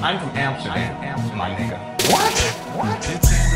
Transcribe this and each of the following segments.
I'm from Amsterdam, I'm my nigga. What? What?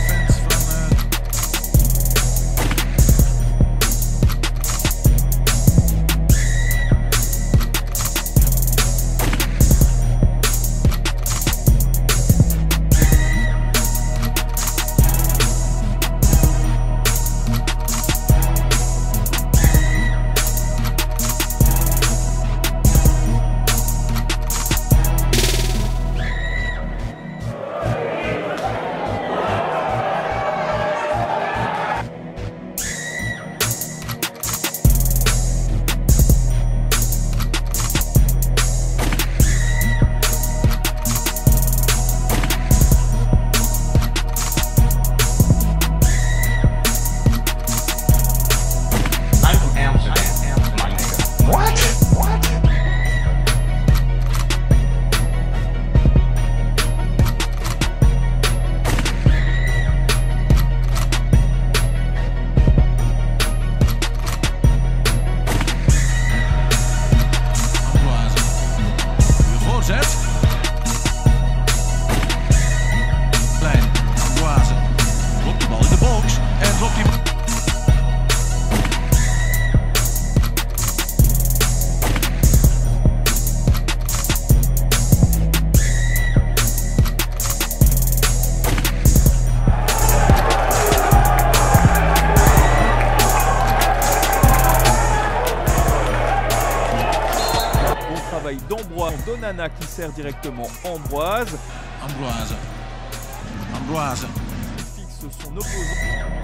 Joseph. D'Ambroise, Donana qui sert directement Ambroise, Ambroise. Ambroise. fixe son opposant.